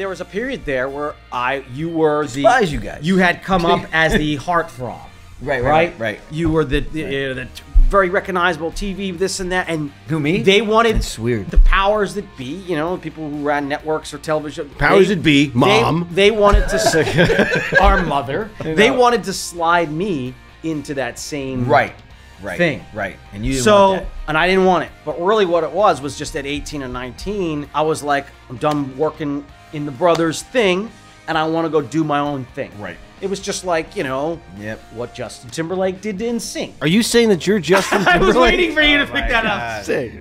there was a period there where I you were the Despise you guys. You had come up as the heartthrob. Right, right, right, right. You were the the, uh, the t- very recognizable TV, this and that, and Who, me? They wanted That's weird. the powers that be, you know, people who ran networks or television. Powers they- that be, they- mom. They, wanted to s- our mother. They wanted to slide me into that same Right. Right. Thing. Right. And you didn't so, want that. and I didn't want it. But really, what it was was just at 18 and 19, I was like, I'm done working in the brothers thing, and I want to go do my own thing. Right. It was just like, you know, Yep. what Justin Timberlake did to NSYNC. Are you saying that you're Justin I Timberlake? was waiting for you to pick oh that up. God. Say.